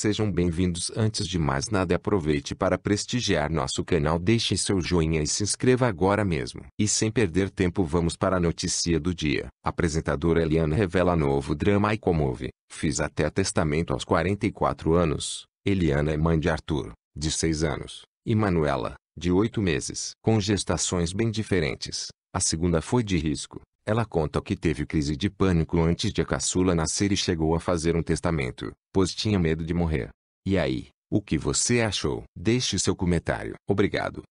Sejam bem-vindos. Antes de mais nada, aproveite para prestigiar nosso canal, deixe seu joinha e se inscreva agora mesmo. E sem perder tempo, vamos para a notícia do dia. Apresentadora Eliana revela novo drama e comove. Fiz até testamento aos 44 anos. Eliana é mãe de Arthur, de 6 anos, e Manuela, de 8 meses, com gestações bem diferentes. A segunda foi de risco. Ela conta que teve crise de pânico antes de a caçula nascer e chegou a fazer um testamento, pois tinha medo de morrer. E aí, o que você achou? Deixe seu comentário. Obrigado.